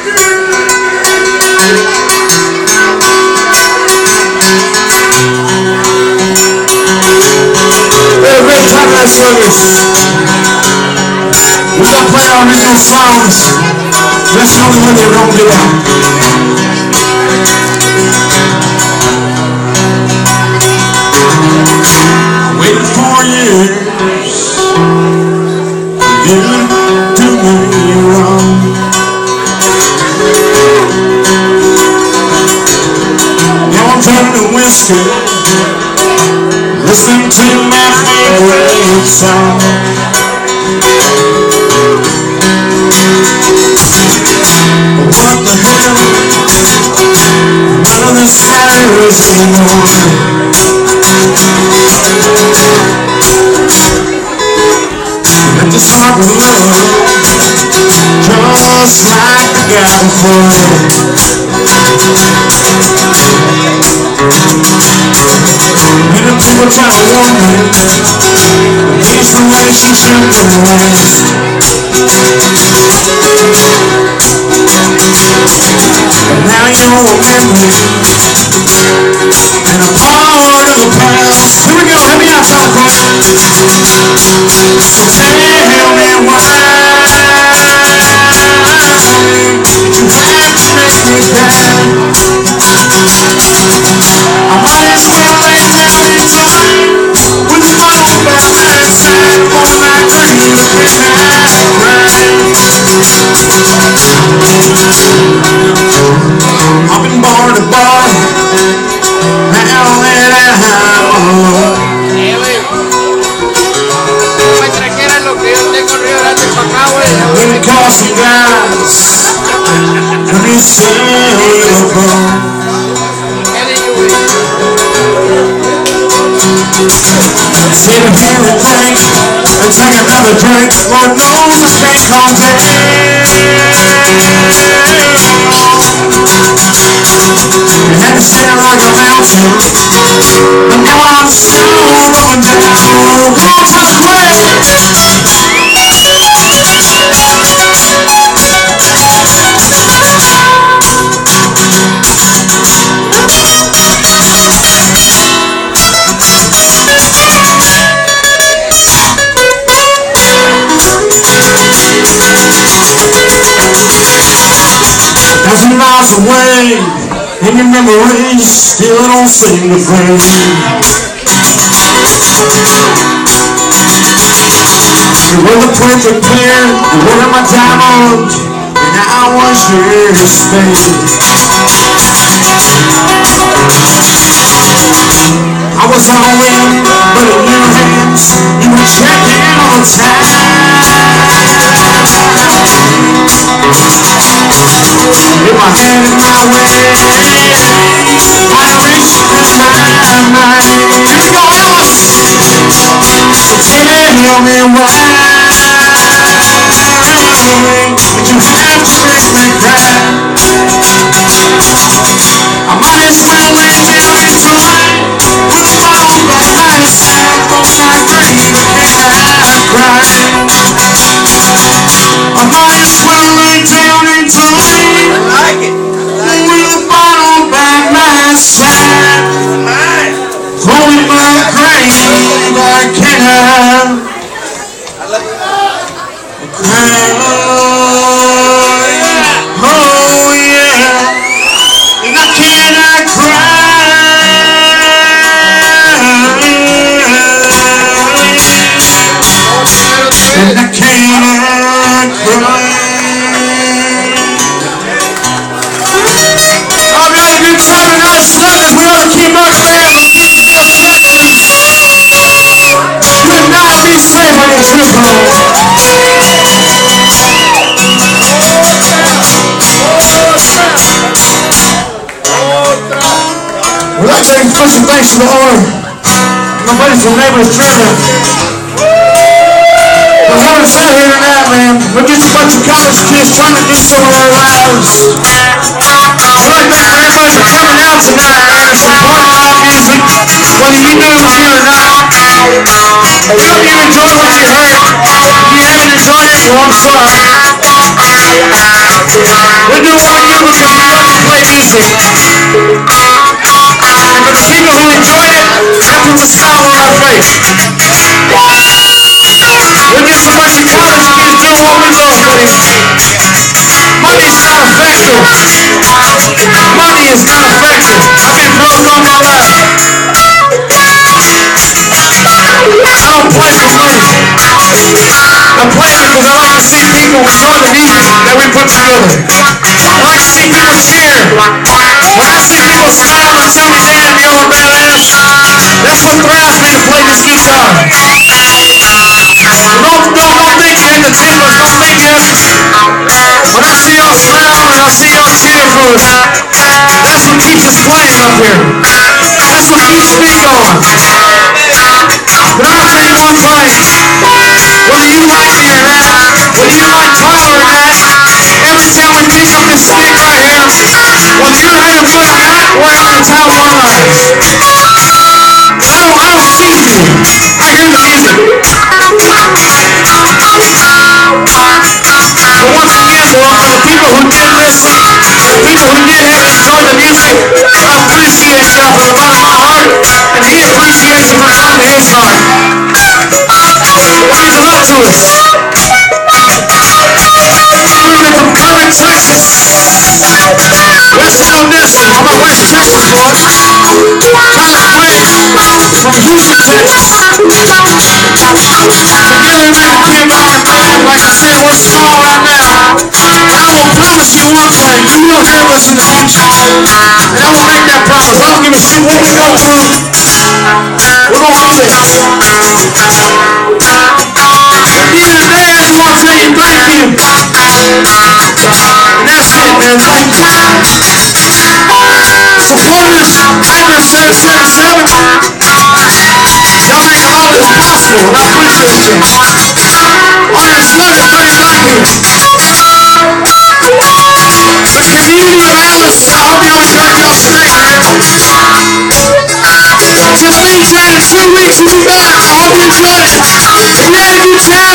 Every time that service, we got playing our original songs. That's the only way they're gonna get out. Turning. Listen to my favorite song. What the hell? None of this matters anymore. I just start with love, just like the guy before. To warn me This relationship will last now you're a memory And a part of the past Here we go, help me out, South Park Tell me why Telling. Sit here and think and take another drink. Lord knows I can't down. You had to stand like a mountain, but now I'm still going down. Come on, touch miles away, and your memories still don't seem to fade. You were the perfect pair, you were my diamond, and I was to stay. I was all in, Tell me why did you have to make me cry? I might as well and die And I cannot cry. I've got a good time tonight, Sluggers. We to keep up, man. Could not be on the truth, Well, I'd like to put some thanks to the owner. My buddies from Neighbors Trivia. Bunch of college kids trying to do some our lives. I'd like to thank everybody coming out tonight. It's some rock music. Whether you knew it was here or not. I hope you enjoyed what you heard. If you haven't enjoyed it, well, I'm sorry. We do what we do because we love to play music. For the people who enjoy it, that puts a smile on our face. We're just a bunch is not a. I've been broke all my life. I don't play for money. I play because I like to see people enjoy the music that we put together. I like to see people cheer. When I see people smile and tell me, damn, you're a badass, that's what drives me to play this guitar. Don't, don't, don't think you had the timbers, don't think you When I see y'all smile and I see y'all cheer for us, that's what keeps us playing up here. That's what keeps me going. But gonna tell you one thing. Whether you like me or not, whether you like people who did have enjoy the music, appreciate y'all from the bottom of my heart, and you from the bottom his heart. It means a lot to us. Moving from Kermit, Texas. West District. I'm a West Texas boy. Tyler Briggs from Houston, Texas. Together we're the TMR band. Like I said, we're small right now. And I promise you one thing. You hear us in the future. And I will make that promise. I don't give a shit what we go through. We're gonna do this. At the end of the day, I just want to tell you thank you. And that's it, man. Thank you. Supporters, Hyper 777. Y'all make all this possible, and I appreciate you. Artist Nugget, buddy, thank you. You enjoyed